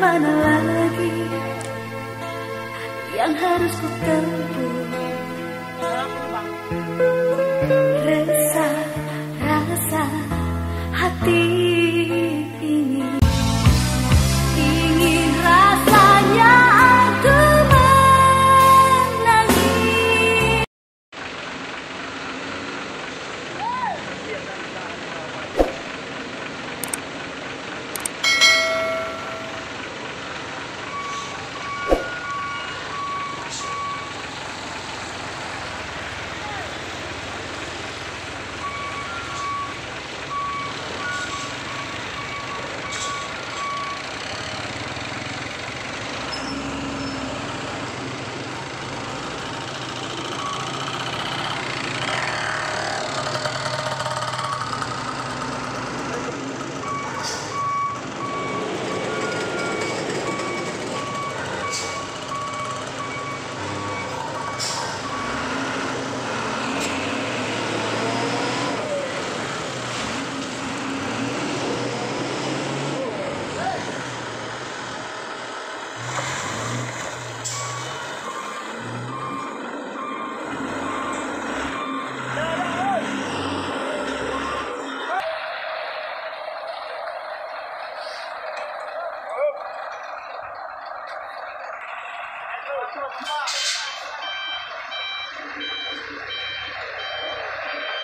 mana lagi yang harus ku tempuh? Rasa, rasa hati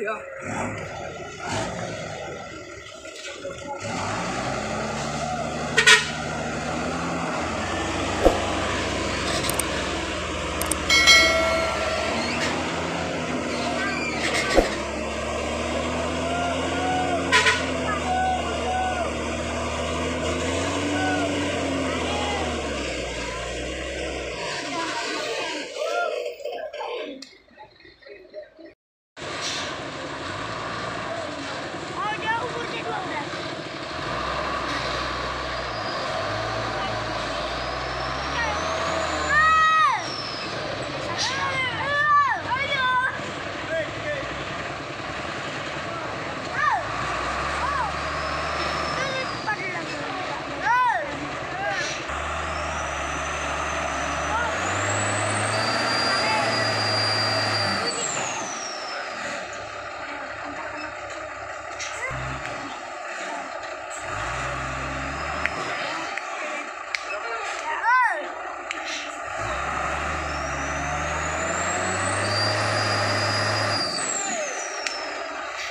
对啊。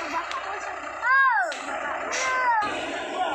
走吧我们去哦走吧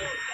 Oh.